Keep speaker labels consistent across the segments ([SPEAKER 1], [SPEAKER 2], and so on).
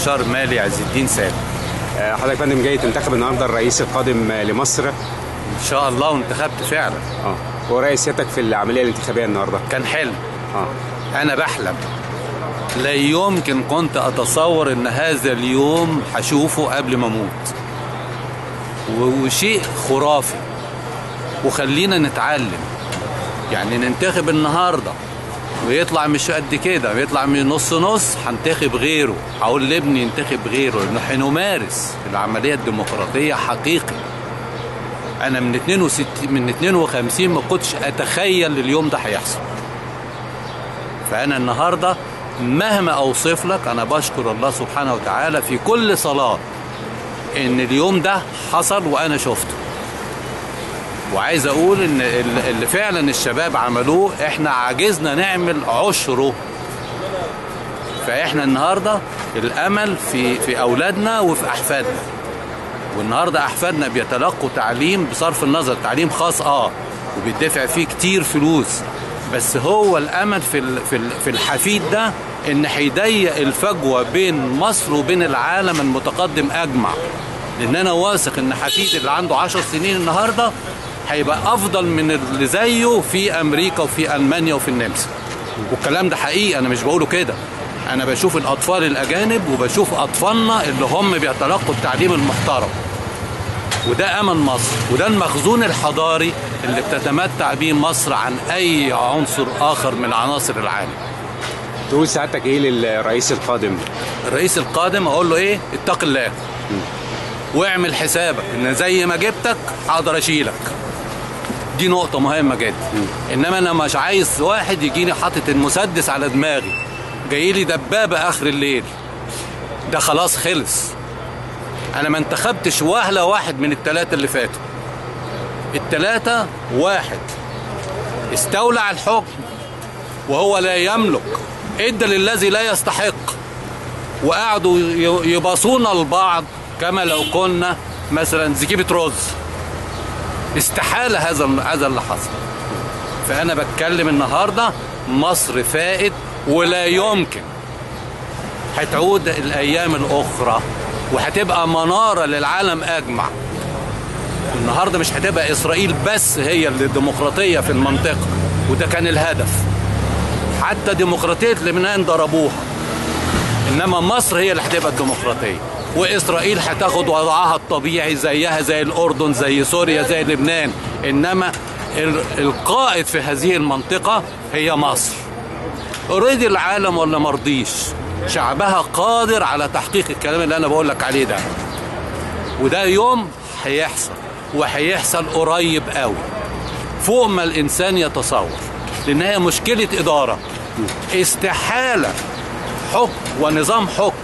[SPEAKER 1] المستشار مالي عز الدين سالم
[SPEAKER 2] آه، حضرتك فندم جاي تنتخب النهارده الرئيس القادم آه، لمصر.
[SPEAKER 1] إن شاء الله وانتخبت فعلا.
[SPEAKER 2] آه. ورأي سيادتك في العملية الانتخابية النهارده؟
[SPEAKER 1] كان حلم.
[SPEAKER 2] آه.
[SPEAKER 1] أنا بحلم. لا يمكن كنت أتصور إن هذا اليوم هشوفه قبل ما أموت. وشيء خرافي. وخلينا نتعلم. يعني ننتخب النهارده. ويطلع مش قد كده ويطلع من نص نص هنتخب غيره هقول لابني ينتخب غيره لأنه هنمارس العملية الديمقراطية حقيقي. أنا من 62 من 52 ما كنتش أتخيل اليوم ده هيحصل. فأنا النهاردة مهما أوصف لك أنا بشكر الله سبحانه وتعالى في كل صلاة إن اليوم ده حصل وأنا شفته. وعايز أقول إن ال- اللي فعلا الشباب عملوه إحنا عجزنا نعمل عشره. فإحنا النهاردة الأمل في في أولادنا وفي أحفادنا. والنهاردة أحفادنا بيتلقوا تعليم بصرف النظر تعليم خاص آه وبيدفع فيه كتير فلوس. بس هو الأمل في في في الحفيد ده إن هيضيق الفجوة بين مصر وبين العالم المتقدم أجمع. لأن أنا واثق إن حفيد اللي عنده 10 سنين النهارده هيبقى أفضل من اللي زيه في أمريكا وفي ألمانيا وفي النمسا. والكلام ده حقيقي أنا مش بقوله كده. أنا بشوف الأطفال الأجانب وبشوف أطفالنا اللي هم بيتلقوا التعليم المحترم. وده امل مصر وده المخزون الحضاري اللي بتتمتع به مصر عن أي عنصر آخر من عناصر العالم.
[SPEAKER 2] تقول سعادتك إيه للرئيس القادم؟
[SPEAKER 1] الرئيس القادم أقول له إيه؟ اتق الله. واعمل حسابك إن زي ما جبتك هقدر أشيلك. دي نقطة مهمة جدا. إنما أنا مش عايز واحد يجيني حاطط المسدس على دماغي. جاي لي دبابة آخر الليل. ده خلاص خلص. أنا ما انتخبتش وهلة واحد من الثلاثة اللي فاتوا. الثلاثة واحد. استولى على الحكم وهو لا يملك. إدى للذي لا يستحق. وقعدوا يباصونا لبعض كما لو كنا مثلا زكيبة رز. استحالة هذا هذا اللي حصل. فأنا بتكلم النهاردة مصر فائت ولا يمكن. هتعود الأيام الأخرى وهتبقى منارة للعالم أجمع. النهاردة مش هتبقى إسرائيل بس هي اللي في المنطقة وده كان الهدف. حتى ديمقراطية لبنان ضربوها. إنما مصر هي اللي هتبقى الديمقراطية وإسرائيل هتاخد وضعها الطبيعي زيها زي الأردن زي سوريا زي لبنان. إنما ال- القائد في هذه المنطقة هي مصر. رضي العالم ولا مرضيش شعبها قادر على تحقيق الكلام اللي أنا بقول لك عليه ده. وده يوم هيحصل وهيحصل قريب قوي. فوق ما الإنسان يتصور. لأن هي مشكلة إدارة. استحالة حكم ونظام حكم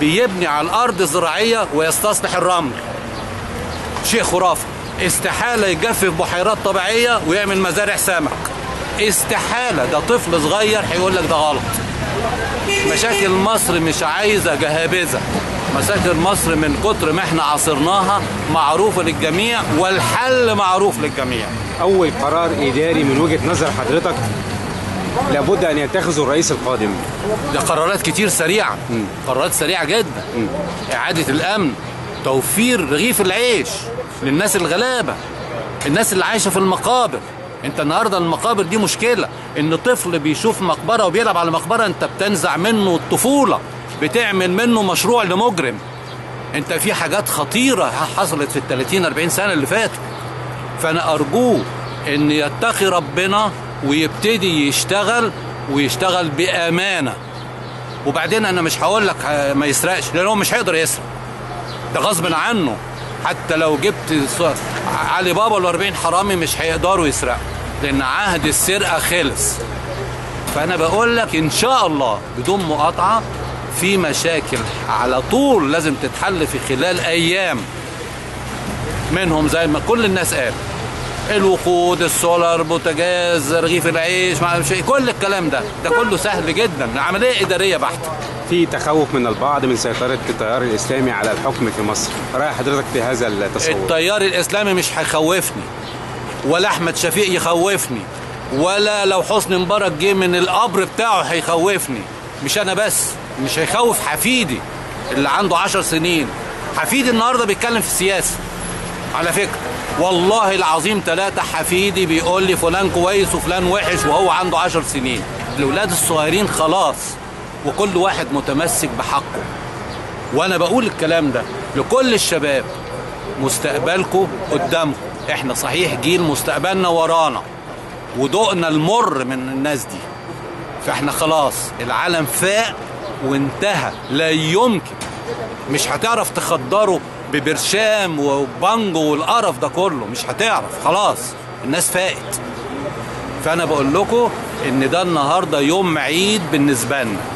[SPEAKER 1] بيبني على الأرض الزراعية ويستصلح الرمل. شيء خرافي استحالة يجفف بحيرات طبيعية ويعمل مزارع سمك. استحالة ده طفل صغير هيقول لك ده غلط. مشاكل مصر مش عايزة جهابذة. مشاكل مصر من كتر ما إحنا عاصرناها معروفه للجميع والحل معروف للجميع.
[SPEAKER 2] أول قرار إداري من وجهة نظر حضرتك لابد أن يتخذه الرئيس القادم.
[SPEAKER 1] ده قرارات كتير سريعة. قرارات سريعة جدا. إعادة الأمن توفير رغيف العيش للناس الغلابة الناس اللي عايشة في المقابر. أنت النهاردة المقابر دي مشكلة إن طفل بيشوف مقبرة وبيلعب على مقبرة أنت بتنزع منه الطفولة بتعمل منه مشروع لمجرم. أنت في حاجات خطيرة حصلت في ال 30 40 سنة اللي فاتوا. فأنا أرجوه إن يتقي ربنا ويبتدي يشتغل ويشتغل بأمانة. وبعدين أنا مش هقول لك ه- ما يسرقش لأن هو مش هيقدر يسرق. ده غصب عنه. حتى لو جبت علي بابا وال 40 حرامي مش هيقدروا يسرقوا لأن عهد السرقة خلص. فأنا بقول لك إن شاء الله بدون مقاطعة في مشاكل على طول لازم تتحل في خلال أيام. منهم زي ما كل الناس قال. الوقود السولار بوتاجاز رغيف العيش مع شيء. كل الكلام ده ده كله سهل جدا. عملية إدارية بحته
[SPEAKER 2] في تخوف من البعض من سيطرة التيار الإسلامي على الحكم في مصر. راي حضرتك في هذا التصور
[SPEAKER 1] التيار الإسلامي مش هيخوفني ولا أحمد شفيق يخوفني ولا لو حسني مبارك جه من القبر بتاعه هيخوفني. مش أنا بس مش هيخوف حفيدي اللي عنده عشر سنين. حفيدي النهارده بيتكلم في السياسة على فكرة. والله العظيم ثلاثة حفيدي بيقول لي فلان كويس وفلان وحش وهو عنده عشر سنين. الأولاد الصغيرين خلاص وكل واحد متمسك بحقه. وأنا بقول الكلام ده لكل الشباب. مستقبلكم قدامكم. إحنا صحيح جيل مستقبلنا ورانا. ودقنا المر من الناس دي. فإحنا خلاص العالم فاق وانتهى. لا يمكن. مش هتعرف تخدره ببرشام وبانجو والقرف ده كله. مش هتعرف. خلاص. الناس فاقت. فأنا بقول لكم إن ده النهارده يوم عيد بالنسبة لنا.